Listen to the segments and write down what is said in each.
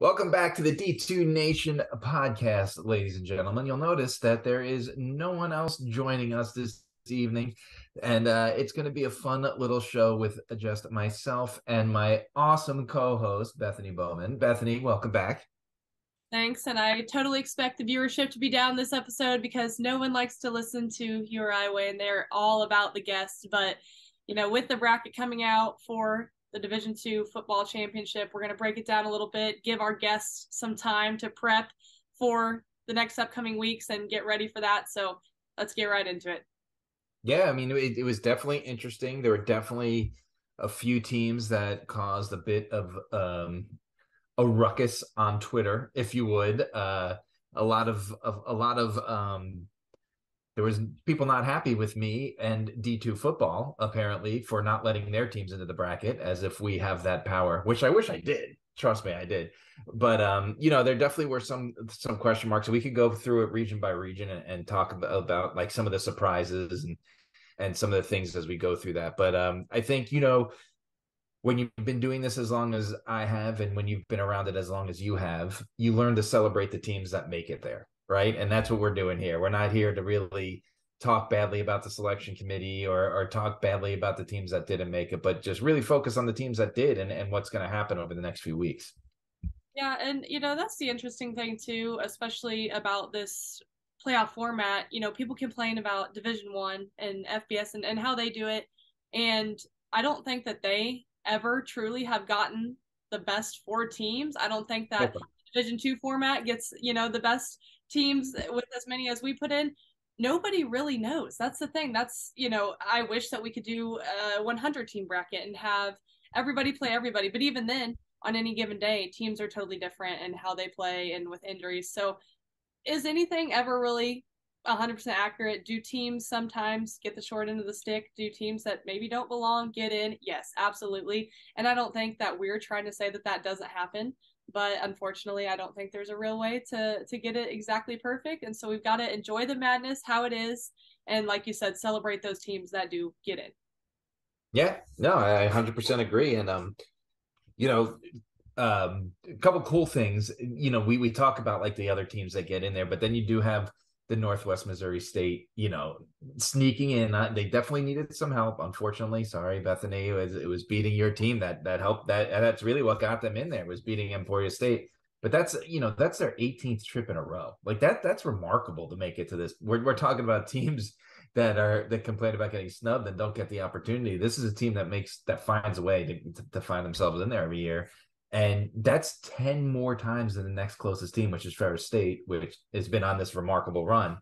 Welcome back to the D2 Nation podcast, ladies and gentlemen. You'll notice that there is no one else joining us this evening, and uh, it's going to be a fun little show with just myself and my awesome co host, Bethany Bowman. Bethany, welcome back. Thanks. And I totally expect the viewership to be down this episode because no one likes to listen to you or I way, and they're all about the guests. But, you know, with the bracket coming out for the Division Two football championship. We're going to break it down a little bit, give our guests some time to prep for the next upcoming weeks and get ready for that. So let's get right into it. Yeah, I mean, it, it was definitely interesting. There were definitely a few teams that caused a bit of um, a ruckus on Twitter, if you would. Uh, a lot of, of a lot of um, there was people not happy with me and D2 football apparently for not letting their teams into the bracket as if we have that power, which I wish I did. Trust me, I did. But um, you know, there definitely were some some question marks. We could go through it region by region and, and talk about, about like some of the surprises and and some of the things as we go through that. But um, I think you know when you've been doing this as long as I have, and when you've been around it as long as you have, you learn to celebrate the teams that make it there right? And that's what we're doing here. We're not here to really talk badly about the selection committee or or talk badly about the teams that didn't make it, but just really focus on the teams that did and, and what's going to happen over the next few weeks. Yeah, and you know, that's the interesting thing too, especially about this playoff format. You know, people complain about Division One and FBS and, and how they do it. And I don't think that they ever truly have gotten the best four teams. I don't think that Division Two format gets, you know, the best teams with as many as we put in nobody really knows. That's the thing. That's you know i wish that we could do a 100 team bracket and have everybody play everybody. But even then on any given day teams are totally different and how they play and with injuries. So is anything ever really 100% accurate? Do teams sometimes get the short end of the stick? Do teams that maybe don't belong get in? Yes absolutely. And i don't think that we're trying to say that that doesn't happen but unfortunately i don't think there's a real way to to get it exactly perfect. And so we've got to enjoy the madness how it is and like you said celebrate those teams that do get it. Yeah no i 100% agree. And um you know um a couple cool things you know we we talk about like the other teams that get in there but then you do have the Northwest Missouri State, you know, sneaking in. They definitely needed some help. Unfortunately, sorry, Bethany, it was, it was beating your team that that helped. That that's really what got them in there was beating Emporia State. But that's you know that's their 18th trip in a row. Like that that's remarkable to make it to this. We're we're talking about teams that are that complain about getting snubbed and don't get the opportunity. This is a team that makes that finds a way to, to, to find themselves in there every year. And that's 10 more times than the next closest team, which is Ferris State, which has been on this remarkable run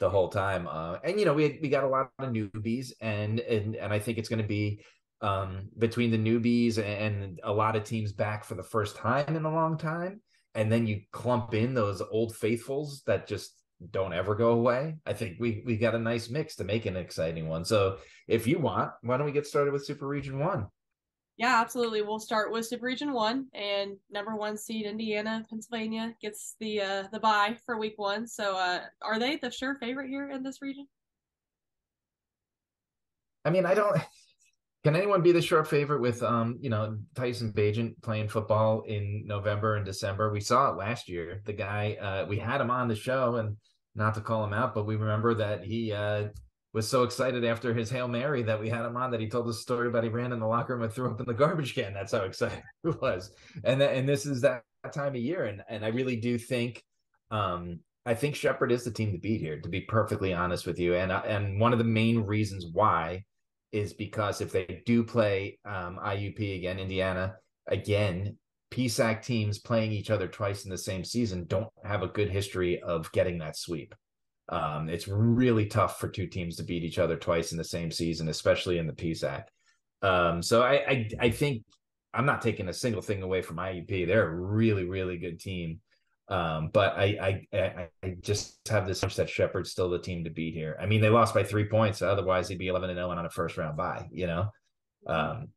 the whole time. Uh, and you know, we we got a lot of newbies, and and and I think it's going to be um, between the newbies and a lot of teams back for the first time in a long time, and then you clump in those old faithfuls that just don't ever go away. I think we we got a nice mix to make an exciting one. So if you want, why don't we get started with Super Region One? Yeah, absolutely. We'll start with Region One, and number one seed Indiana, Pennsylvania gets the uh, the bye for Week One. So, uh, are they the sure favorite here in this region? I mean, I don't. Can anyone be the sure favorite with um, you know, Tyson Bagent playing football in November and December? We saw it last year. The guy, uh, we had him on the show, and not to call him out, but we remember that he uh was so excited after his Hail Mary that we had him on that he told the story about he ran in the locker room and threw up in the garbage can. That's how excited he was. And that, and this is that time of year. And and I really do think um I think Shepherd is the team to beat here, to be perfectly honest with you. And and one of the main reasons why is because if they do play um, IUP again, Indiana again, PSAC teams playing each other twice in the same season don't have a good history of getting that sweep. Um, it's really tough for two teams to beat each other twice in the same season, especially in the PSAC. Um, so I, I, I think I'm not taking a single thing away from IUP. They're a really really good team. Um, but I, I I just have this hunch that Shepherd's still the team to beat here. I mean, they lost by three points. Otherwise, he'd be 11 and 0 on a first round bye. You know, um,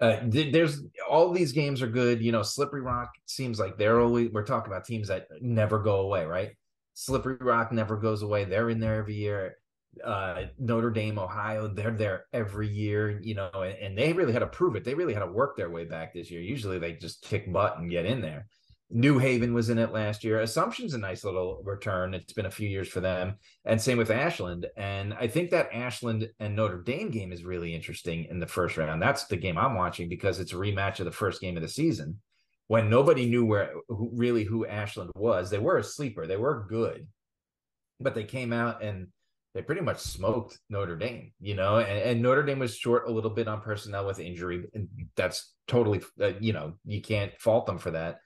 uh, there's all these games are good. You know, Slippery Rock seems like they're always. We're talking about teams that never go away, right? Slippery Rock never goes away. They're in there every year. Uh, Notre Dame, Ohio, they're there every year, you know, and, and, they really had to prove it. They really had to work their way back this year. Usually they just kick butt and get in there. New Haven was in it last year. Assumption's a nice little return. It's been a few years for them, and same with Ashland. And I think that Ashland and Notre Dame game is really interesting in the first round. That's the game I'm watching because it's a rematch of the first game of the season when nobody knew where who, really who Ashland was. They were a sleeper. They were good, but they came out and they pretty much smoked Notre Dame, you know, and, and, Notre Dame was short a little bit on personnel with injury. And that's totally, uh, you know, you can't fault them for that.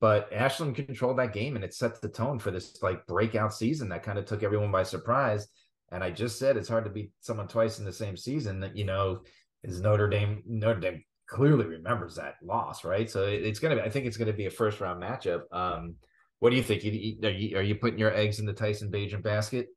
But Ashland controlled that game and it set the tone for this like breakout season that kind of took everyone by surprise. And I just said it's hard to beat someone twice in the same season that, you know, is Notre Dame, Notre Dame clearly remembers that loss, right? So it, it's going to be, I think it's going to be a first round matchup. Um, what do you think? You, are, you, are you putting your eggs in the Tyson Bagent basket?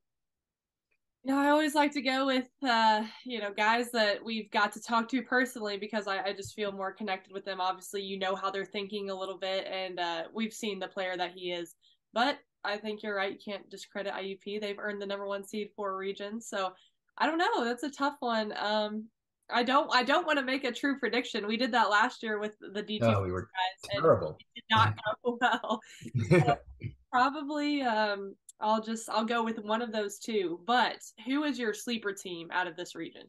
You know, I always like to go with uh, you know guys that we've got to talk to personally because I, I just feel more connected with them. Obviously, you know how they're thinking a little bit, and uh, we've seen the player that he is. But I think you're right. You can't discredit IUP. They've earned the number one seed for a region, so I don't know. That's a tough one. Um, I don't. I don't want to make a true prediction. We did that last year with the D2 oh, we were guys, terrible. did not go well. so probably um, I'll just I'll go with one of those two. But who is your sleeper team out of this region?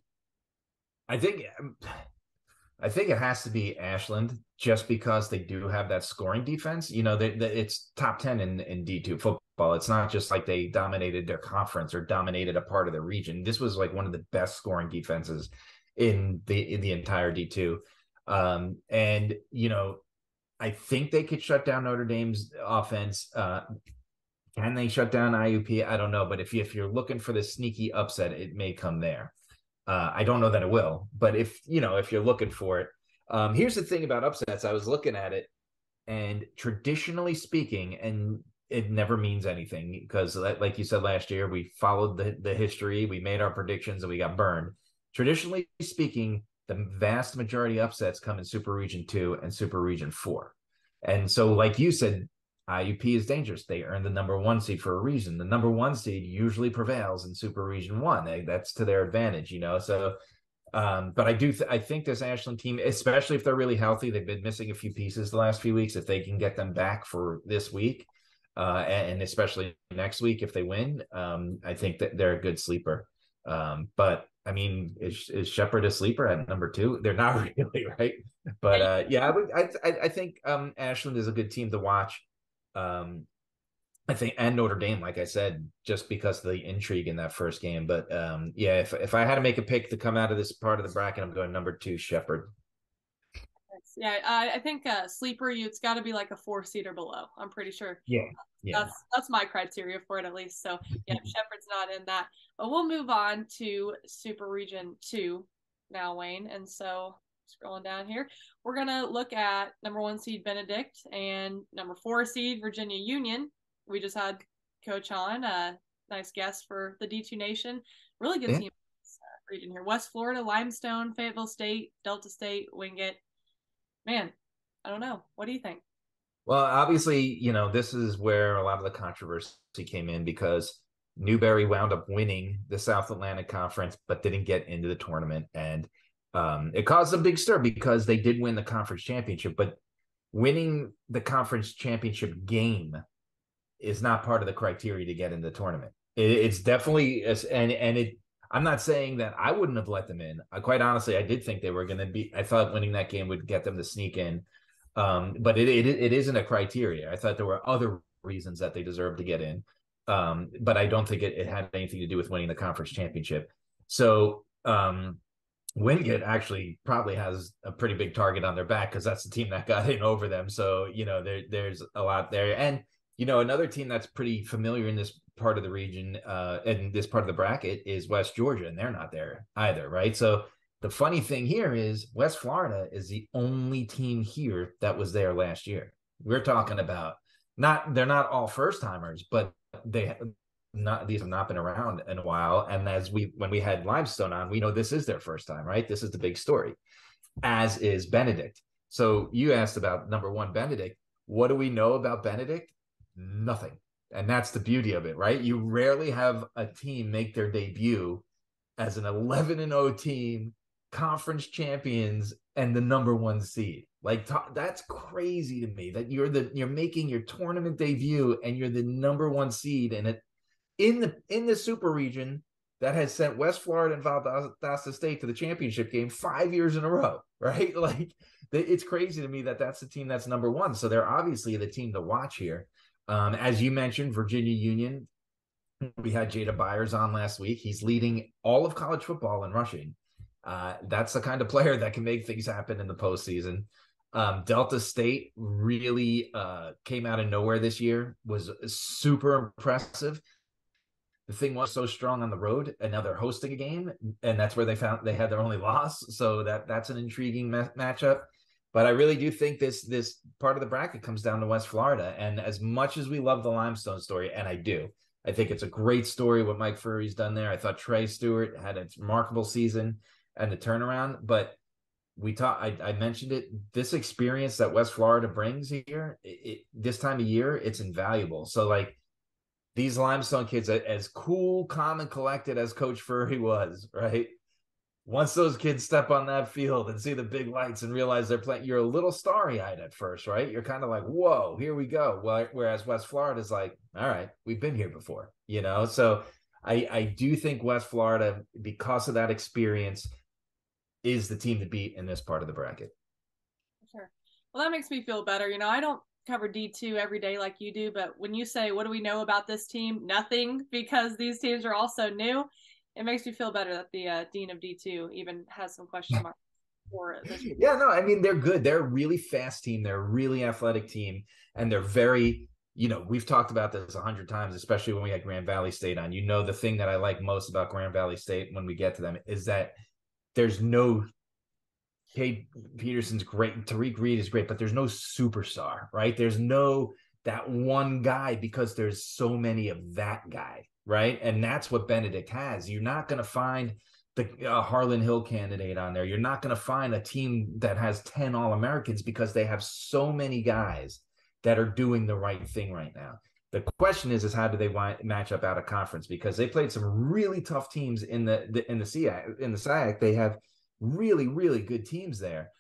I think um, I think it has to be Ashland just because they do have that scoring defense. You know, they, they, it's top 10 in, in D2 football. It's not just like they dominated their conference or dominated a part of the region. This was like one of the best scoring defenses in the in the entire D2. Um, and you know, I think they could shut down Notre Dame's offense. Uh, can they shut down IUP? I don't know, but if you, if you're looking for the sneaky upset, it may come there. Uh, I don't know that it will, but if you know if you're looking for it, um, here's the thing about upsets. I was looking at it, and traditionally speaking, and it never means anything because, like you said last year, we followed the the history, we made our predictions, and we got burned. Traditionally speaking, the vast majority of upsets come in Super Region Two and Super Region Four. And so, like you said, IUP is dangerous. They earn the number one seed for a reason. The number one seed usually prevails in Super Region One. That's to their advantage, you know. So, um, but I do, th- I think this Ashland team, especially if they're really healthy, they've been missing a few pieces the last few weeks. If they can get them back for this week, uh, and, especially next week if they win, um, I think that they're a good sleeper. Um, but I mean, is, is Shepherd a sleeper at number two? They're not really, right? But uh, yeah, I would. I, I think um, Ashland is a good team to watch. Um, I think and Notre Dame, like I said, just because of the intrigue in that first game. But um, yeah, if if I had to make a pick to come out of this part of the bracket, I'm going number two, Shepherd. Yeah, I, I think uh, sleeper, you it's got to be like a four seater below. I'm pretty sure. Yeah, yeah. That's that's my criteria for it at least. So yeah, Shepherd's not in that. But we'll move on to Super Region Two now, Wayne. And so scrolling down here, we're gonna look at number one seed Benedict and number four seed Virginia Union. We just had Coach on, a nice guest for the D2 Nation. Really good yeah. team uh, region here. West Florida, Limestone, Fayetteville State, Delta State, Wingate. Man, I don't know. What do you think? Well, obviously, you know, this is where a lot of the controversy came in because Newberry wound up winning the South Atlantic Conference, but didn't get into the tournament. And um, it caused a big stir because they did win the conference championship, but winning the conference championship game is not part of the criteria to get in the tournament. It, it's definitely and and it. I'm not saying that I wouldn't have let them in. I, quite honestly, I did think they were going to be. I thought winning that game would get them to sneak in, um, but it, it it isn't a criteria. I thought there were other reasons that they deserved to get in, um, but I don't think it, it had anything to do with winning the conference championship. So um, Wingate actually probably has a pretty big target on their back because that's the team that got in over them. So you know there there's a lot there, and you know another team that's pretty familiar in this part of the region uh and this part of the bracket is West Georgia, and they're not there either, right? So the funny thing here is West Florida is the only team here that was there last year. We're talking about not they're not all first timers, but they not these have not been around in a while. And as we when we had Limestone on, we know this is their first time, right? This is the big story, as is Benedict. So you asked about number one, Benedict. What do we know about Benedict? Nothing. And that's the beauty of it, right? You rarely have a team make their debut as an 11 and 0 team, conference champions, and the number one seed. Like that's crazy to me that you're the you're making your tournament debut and you're the number one seed in it in the in the super region that has sent West Florida and Valdosta State to the championship game five years in a row, right? Like it's crazy to me that that's the team that's number one. So they're obviously the team to watch here. Um, as you mentioned, Virginia Union. We had Jada Byers on last week. He's leading all of college football in rushing. Uh, that's the kind of player that can make things happen in the postseason. Um, Delta State really uh, came out of nowhere this year, was super impressive. The thing was so strong on the road, and now they're hosting a game, and that's where they found they had their only loss. So that that's an intriguing ma- matchup. But I really do think this this part of the bracket comes down to West Florida. And as much as we love the Limestone story, and I do, I think it's a great story what Mike Furrey's done there. I thought Trey Stewart had a remarkable season and the turnaround, but we talked. I, I, mentioned it. This experience that West Florida brings here, it, it, this time of year, it's invaluable. So like these limestone kids, as cool, calm, and collected as Coach Furrey was, right? Once those kids step on that field and see the big lights and realize they're playing, you're a little starry eyed at first, right? You're kind of like, whoa, here we go. Well, whereas West Florida is like, all right, we've been here before, you know? So I, I do think West Florida, because of that experience, is the team to beat in this part of the bracket. Sure. Well, that makes me feel better. You know, I don't cover D2 every day like you do, but when you say, what do we know about this team? Nothing, because these teams are all so new. It makes me feel better that the uh, Dean of D2 even has some question marks for this. Yeah, no, I mean, they're good. They're a really fast team. They're a really athletic team, and they're very you know, we've talked about this a hundred times, especially when we had Grand Valley State on. You know, the thing that I like most about Grand Valley State when we get to them is that there's no Cade Peterson's great, Tariq Reed is great, but there's no superstar, right? There's no that one guy because there's so many of that guy, right? And that's what Benedict has. You're not going to find the uh, Harlan Hill candidate on there. You're not going to find a team that has 10 All Americans because they have so many guys that are doing the right thing right now. The question is, is how do they match up out of conference? Because they played some really tough teams in the, the in the SIAC. In the SIAC, they have really, really good teams there.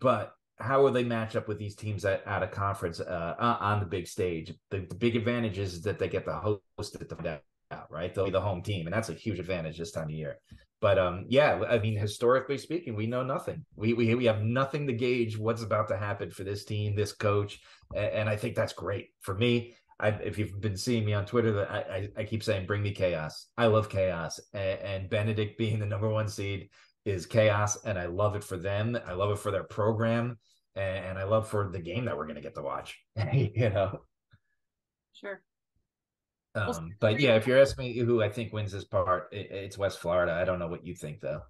But how will they match up with these teams at, out of conference uh, on the big stage? The, the, big advantage is that they get the host at the out, right? They'll be the home team, and that's a huge advantage this time of year. But um, yeah, I mean, historically speaking, we know nothing. We we we have nothing to gauge what's about to happen for this team, this coach, and I think that's great for me. I, if you've been seeing me on Twitter, that I, I, I, keep saying, "Bring me chaos." I love chaos, and, and, Benedict being the number one seed is chaos, and I love it for them. I love it for their program, and, and I love for the game that we're going to get to watch. you know, sure. Um, but yeah, if you're asking me who I think wins this part, it, it's West Florida. I don't know what you think though.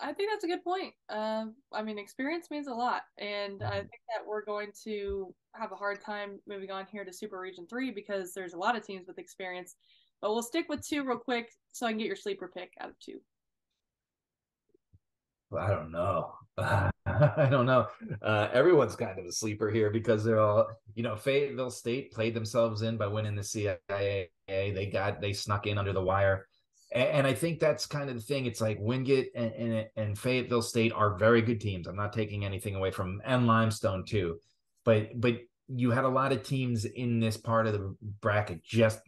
I think that's a good point. Uh, I mean, experience means a lot, and mm-hmm. I think that we're going to have a hard time moving on here to Super Region Three because there's a lot of teams with experience. But we'll stick with two real quick so I can get your sleeper pick out of two. I don't know. I don't know. Uh, everyone's kind of a sleeper here because they're all, you know, Fayetteville State played themselves in by winning the CIAA. They got they snuck in under the wire, and I think that's kind of the thing. It's like Wingate and, and, and Fayetteville State are very good teams. I'm not taking anything away from and Limestone too, but but you had a lot of teams in this part of the bracket just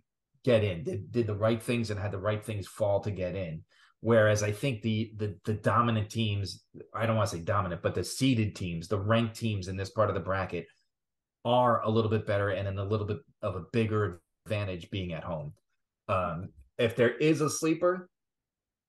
get in, did, did the right things and had the right things fall to get in. Whereas I think the the the dominant teams, I don't want to say dominant, but the seeded teams, the ranked teams in this part of the bracket are a little bit better and in a little bit of a bigger advantage being at home. Um, if there is a sleeper,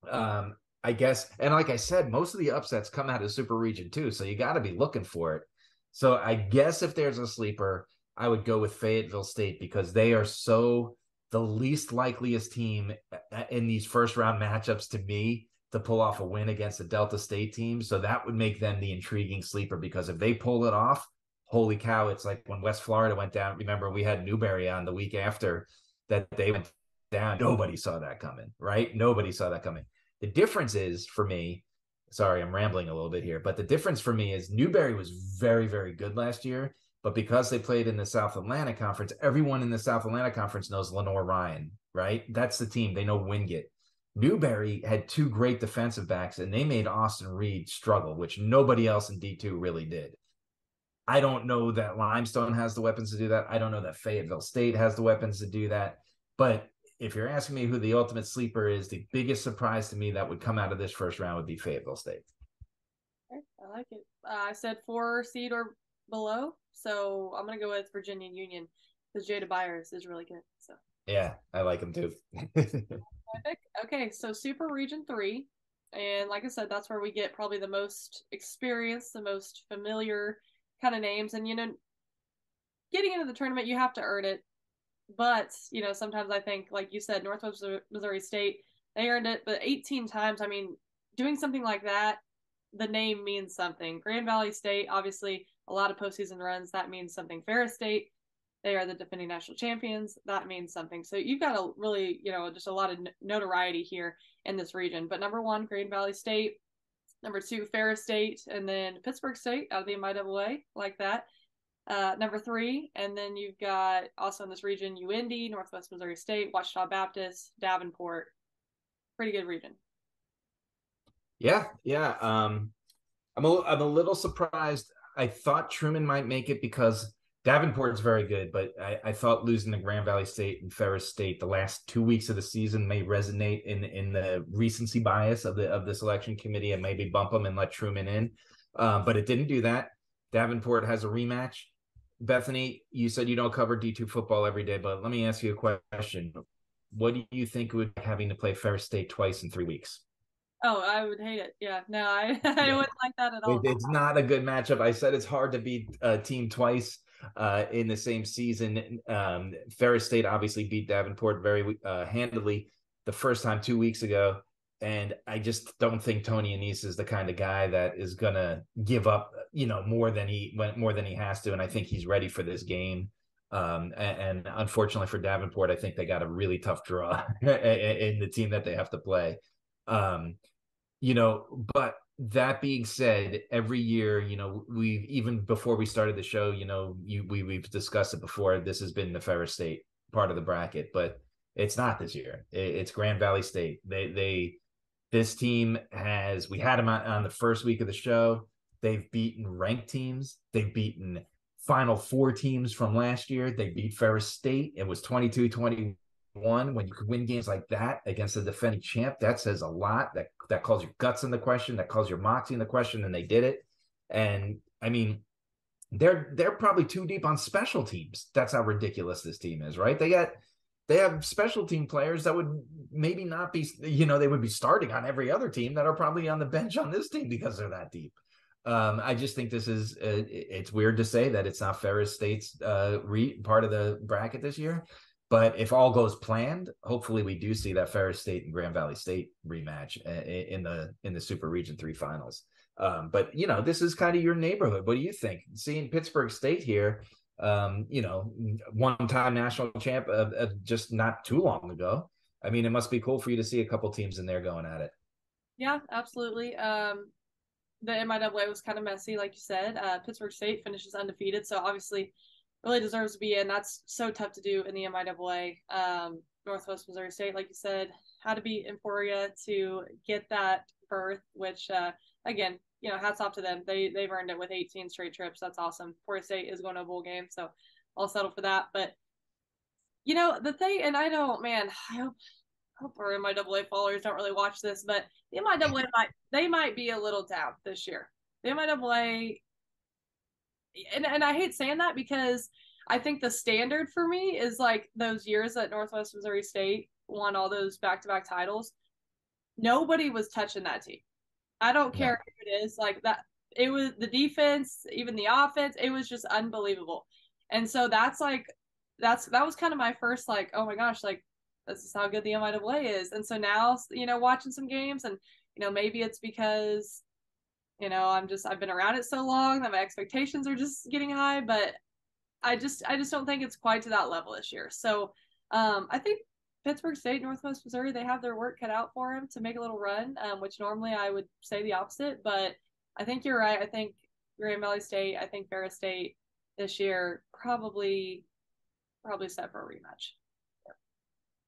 um, I guess, and like I said, most of the upsets come out of Super Region too, so you got to be looking for it. So I guess if there's a sleeper, I would go with Fayetteville State because they are so the least likeliest team uh, in these first round matchups to me to pull off a win against the Delta State team. So that would make them the intriguing sleeper because if they pull it off, holy cow, it's like when West Florida went down. Remember, we had Newberry on the week after that they went down. Nobody saw that coming, right? Nobody saw that coming. The difference is for me, sorry, I'm rambling a little bit here, but the difference for me is Newberry was very, very good last year. But because they played in the South Atlantic Conference, everyone in the South Atlantic Conference knows Lenoir-Rhyne, right? That's the team. They know Wingate. Newberry had two great defensive backs, and they made Austin Reed struggle, which nobody else in D2 really did. I don't know that Limestone has the weapons to do that. I don't know that Fayetteville State has the weapons to do that. But if you're asking me who the ultimate sleeper is, the biggest surprise to me that would come out of this first round would be Fayetteville State. Okay, I like it. Uh, I said four seed or below, so I'm gonna go with Virginia Union because Jada Byers is really good. So yeah, I like him too. okay, so Super Region Three, and like I said, that's where we get probably the most experience, the most familiar kind of names, and you know, getting into the tournament, you have to earn it. But you know, sometimes I think, like you said, Northwest Missouri State, they earned it, but 18 times. I mean, doing something like that, the name means something. Grand Valley State, obviously, a lot of postseason runs. That means something. Ferris State, they are the defending national champions. That means something. So you've got a really, you know, just a lot of notoriety here in this region. But number one, Grand Valley State. Number two, Ferris State, and then Pittsburg State out of the MIAA, like that. Uh, number three, and then you've got also in this region UIndy, Northwest Missouri State, Ouachita Baptist, Davenport. Pretty good region. Yeah, yeah. Um, I'm a, I'm a little surprised. I thought Truman might make it because Davenport's very good, but I, I, thought losing the Grand Valley State and Ferris State the last two weeks of the season may resonate in in the recency bias of the of the selection committee and maybe bump them and let Truman in. Uh, but it didn't do that. Davenport has a rematch. Bethany, you said you don't cover D2 football every day, but let me ask you a question. What do you think would having to play Ferris State twice in three weeks? Oh, I would hate it. Yeah, no, I, I yeah. wouldn't like that at all. It's not a good matchup. I said it's hard to beat a team twice uh, in the same season. Um, Ferris State obviously beat Davenport very uh, handily the first time two weeks ago. And I just don't think Tony Annese is the kind of guy that is gonna give up, you know, more than he more than he has to. And I think he's ready for this game. Um, and, and, unfortunately for Davenport, I think they got a really tough draw in the team that they have to play. Um, you know, but that being said, every year, you know, we even before we started the show, you know, you we we've discussed it before. This has been the Ferris State part of the bracket, but it's not this year. It's Grand Valley State. They they this team has we had them on the first week of the show. They've beaten ranked teams. They've beaten Final Four teams from last year. They beat Ferris State. It was 22 21 when you could win games like that against the defending champ. That says a lot. That that calls your guts in the question, that calls your moxie in the question, and they did it. And I mean, they're they're probably too deep on special teams. That's how ridiculous this team is, right? They got they have special team players that would maybe not be, you know, they would be starting on every other team that are probably on the bench on this team because they're that deep. Um, I just think this is uh, it's weird to say that it's not Ferris State's uh, re- part of the bracket this year, but if all goes planned, hopefully we do see that Ferris State and Grand Valley State rematch uh, in the in the Super Region Three finals. Um, but you know, this is kind of your neighborhood. What do you think? Seeing Pittsburg State here, um, you know, one-time national champ of, just not too long ago. I mean, it must be cool for you to see a couple teams in there going at it. Yeah, absolutely. Um, the MIAA was kind of messy, like you said. Uh, Pittsburg State finishes undefeated, so obviously really deserves to be in. That's so tough to do in the MIAA. Um, Northwest Missouri State, like you said, had to beat Emporia to get that berth, which uh, again, you know, hats off to them. They they've earned it with 18 straight trips. That's awesome. Emporia State is going to a bowl game, so I'll settle for that. But you know, the thing, and I don't, man, I hope hope our MIAA followers don't really watch this, but the MIAA might they might be a little down this year. The MIAA and, and I hate saying that because I think the standard for me is like those years that Northwest Missouri State won all those back to back titles. Nobody was touching that team. I don't care yeah. who it is. Like that, it was the defense, even the offense. It was just unbelievable. And so that's like, that's that was kind of my first like, oh my gosh, like this is how good the MIAA is. And so now, you know, watching some games and you know maybe it's because you know i'm just i've been around it so long that my expectations are just getting high but i just i just don't think it's quite to that level this year so um i think pittsburg state northwest missouri they have their work cut out for them to make a little run um, which normally i would say the opposite but i think you're right. I think grand valley state i think ferris state this year probably probably set for a rematch.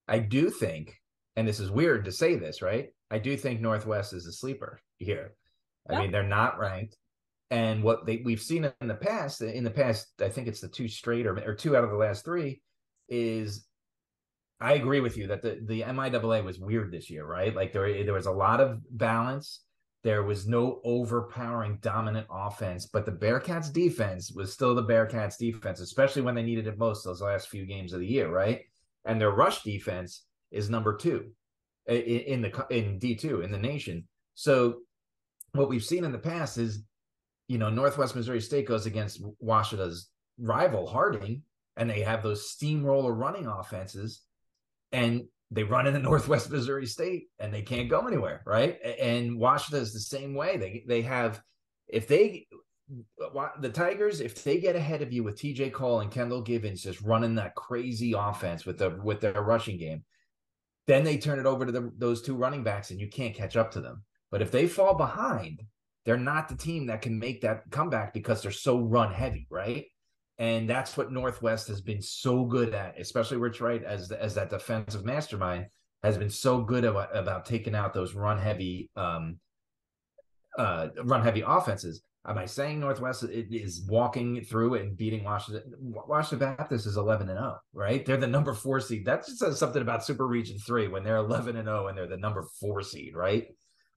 I do think and this is weird to say this right? I do think northwest is a sleeper here. I mean, they're not ranked. And what they we've seen in the past, in the past, I think it's the two straight or, or two out of the last three, is I agree with you that the the MIAA was weird this year, right? Like there there was a lot of balance. There was no overpowering dominant offense, but the Bearcats defense was still the Bearcats defense, especially when they needed it most those last few games of the year, right? And their rush defense is number two in the in D two in the nation. So what we've seen in the past is you know, Northwest Missouri State goes against Ouachita's rival Harding, and they have those steamroller running offenses, and they run into Northwest Missouri State, and they can't go anywhere, right? And Ouachita is the same way. They they have if they the Tigers, if they get ahead of you with TJ Cole and Kendall Givens just running that crazy offense with the with their rushing game, then they turn it over to the, those two running backs and you can't catch up to them. But if they fall behind, they're not the team that can make that comeback because they're so run heavy, right? And that's what Northwest has been so good at, especially Rich Wright as as that defensive mastermind has been so good about, about taking out those run heavy um uh run heavy offenses. Am I saying Northwest is walking through and beating Ouachita? Ouachita Baptist is 11 and 0, right? They're the number four seed. That just says something about Super Region 3 when they're 11 and 0 and they're the number four seed, right?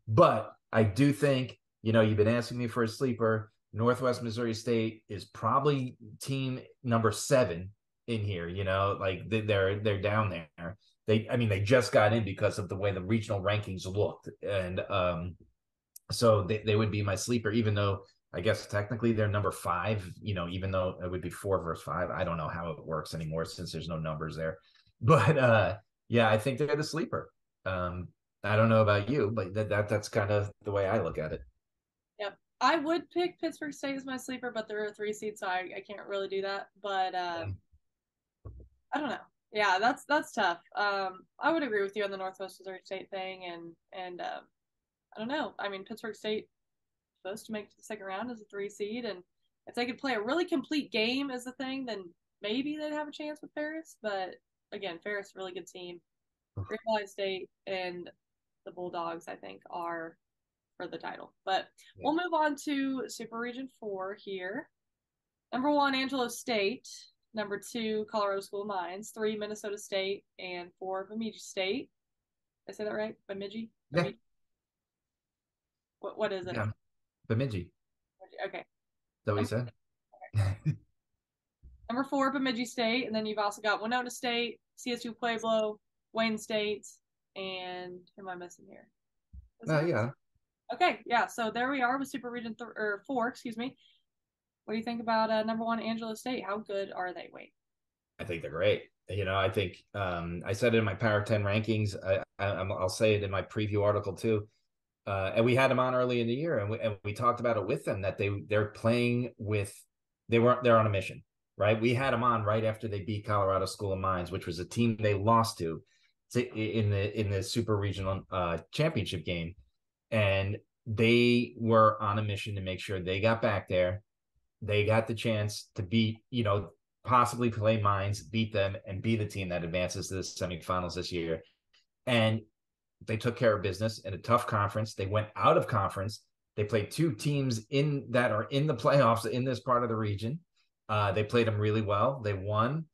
But I do think you know, you've been asking me for a sleeper. Northwest Missouri State is probably team number seven in here. You know, like they're they're down there. They, I mean, they just got in because of the way the regional rankings looked, and um, so they, they would be my sleeper, even though I guess technically they're number five. You know, even though it would be four versus five. I don't know how it works anymore since there's no numbers there, but uh, yeah, I think they're the sleeper. Um, I don't know about you, but that, that that's kind of the way I look at it. I would pick Pittsburg State as my sleeper, but they're a three seed, so I, I can't really do that. But uh, I don't know. Yeah, that's that's tough. Um, I would agree with you on the Northwest Missouri State thing, and and uh, I don't know. I mean, Pittsburg State supposed to make the second round as a three seed, and if they could play a really complete game as a thing, then maybe they'd have a chance with Ferris. But again, Ferris really good team. Great Valley State and the Bulldogs, I think, are for the title. But yeah. we'll move on to Super Region 4 here. Number one, Angelo State. Number two, Colorado School of Mines. Three, Minnesota State. And four, Bemidji State. Did I say that right? Bemidji? Yeah. Bemidji? What, what is it? Yeah. Bemidji. Okay. Is that what you said? Okay. Number four, Bemidji State. And then you've also got Winona State, CSU Pueblo, Wayne State, and who am I missing here? Uh, yeah. Okay, yeah. So there we are with Super Region th- or four. Excuse me. What do you think about uh, number one Angelo State? How good are they? Wait. I think they're great. You know, I think um, I said it in my Power Ten rankings. I, I, will say it in my preview article too. Uh, and we had them on early in the year, and we, and we talked about it with them that they they're playing with they weren't they're on a mission, right? We had them on right after they beat Colorado School of Mines, which was a team they lost to, to in the in the Super Regional uh, Championship game and they were on a mission to make sure they got back there. They got the chance to beat, you know, possibly play Mines, beat them, and be the team that advances to the semifinals this year. And they took care of business in a tough conference. They went out of conference. They played two teams in that are in the playoffs in this part of the region. Uh, they played them really well. They won,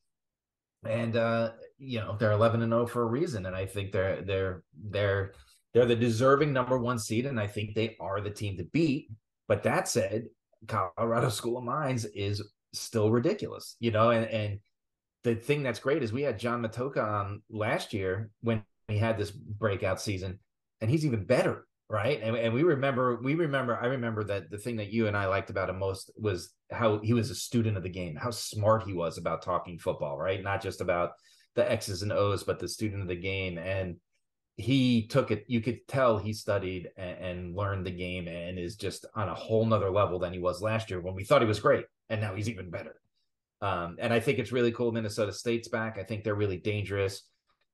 and uh, you know they're eleven and zero oh for a reason. And I think they're they're they're they're the deserving number one seed, and I think they are the team to beat. But that said, Colorado School of Mines is still ridiculous, you know, and, and the thing that's great is we had John Matocha on last year when he had this breakout season, and he's even better, right? And, and we remember, we remember, I remember that the thing that you and I liked about him most was how he was a student of the game, how smart he was about talking football, right? Not just about the X's and O's, but the student of the game. And he took it you could tell he studied and, and, learned the game and is just on a whole nother level than he was last year when we thought he was great and now he's even better. Um, and i think it's really cool minnesota state's back. I think they're really dangerous.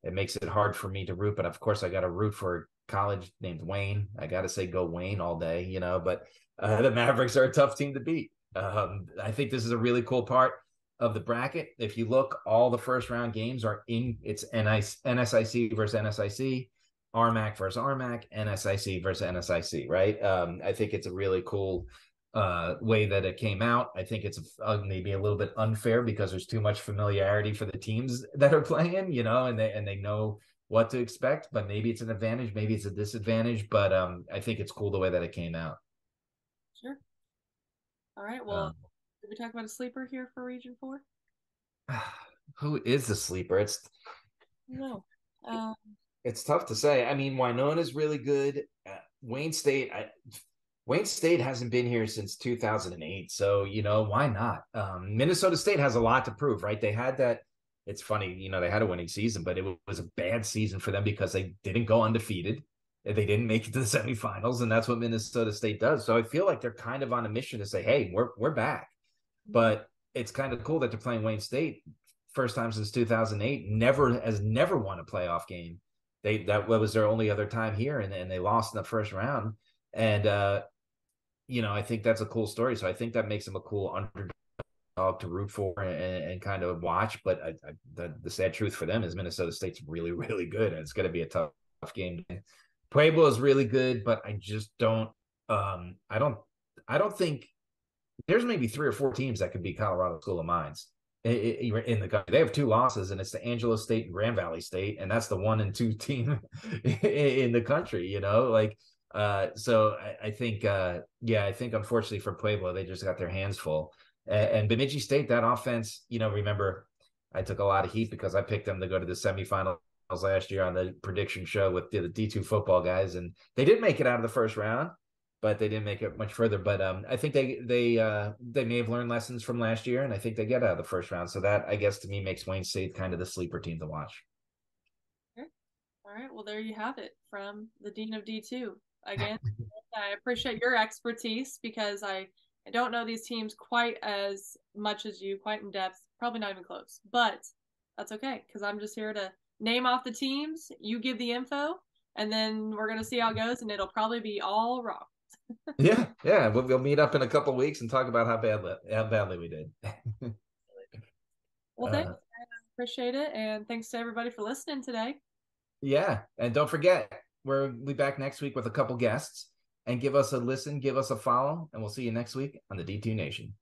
It makes it hard for me to root but of course i got to root for a college named wayne. I got to say go wayne all day you know but uh, the mavericks are a tough team to beat. Um, i think this is a really cool part of the bracket. If you look, all the first round games are in it's NSIC versus NSIC, RMAC versus RMAC, NSIC versus NSIC, right? Um, I think it's a really cool uh, way that it came out. I think it's uh, maybe a little bit unfair because there's too much familiarity for the teams that are playing, you know, and they and they know what to expect. But maybe it's an advantage, maybe it's a disadvantage. But um, I think it's cool the way that it came out. Sure. All right. Well, um, did we talk about a sleeper here for Region Four? Who is the sleeper? It's no. Um, it's tough to say. I mean, Winona is really good. Uh, Wayne State, I, Wayne State hasn't been here since 2008. So, you know, why not? Um, Minnesota State has a lot to prove, right? They had that. It's funny, you know, they had a winning season, but it was a bad season for them because they didn't go undefeated. They didn't make it to the semifinals, and that's what Minnesota State does. So I feel like they're kind of on a mission to say, hey, we're we're back. But it's kind of cool that they're playing Wayne State first time since 2008. Never has never won a playoff game. They that was their only other time here, and, and they lost in the first round. And uh, you know, I think that's a cool story. So I think that makes them a cool underdog to root for and, and kind of watch. But I, I, the, the sad truth for them is Minnesota State's really, really good, and it's going to be a tough, tough game. Pueblo is really good, but I just don't. Um, I don't. I don't think there's maybe three or four teams that could be Colorado School of Mines in the country. They have two losses, and it's the Angelo State and Grand Valley State, and that's the one and two team in the country. You know, like uh, so I, I think, uh, yeah, I think unfortunately for Pueblo, they just got their hands full. And, and Bemidji State, that offense, you know, remember I took a lot of heat because I picked them to go to the semifinals last year on the prediction show with the, the D2 football guys, and they did make it out of the first round, but they didn't make it much further. But um, I think they they uh, they may have learned lessons from last year, and I think they get out of the first round. So that I guess to me makes Wayne State kind of the sleeper team to watch. All right. Well, there you have it from the dean of D2 again. I appreciate your expertise because I, I don't know these teams quite as much as you, quite in depth, probably not even close. But that's okay because I'm just here to name off the teams. You give the info, and then we're gonna see how it goes, and it'll probably be all wrong. Yeah, yeah. We'll, we'll meet up in a couple weeks and talk about how badly how badly we did. well, thanks. Uh, I appreciate it, and thanks to everybody for listening today. Yeah, and don't forget we'll be back next week with a couple guests and give us a listen, give us a follow, and we'll see you next week on the D2 Nation.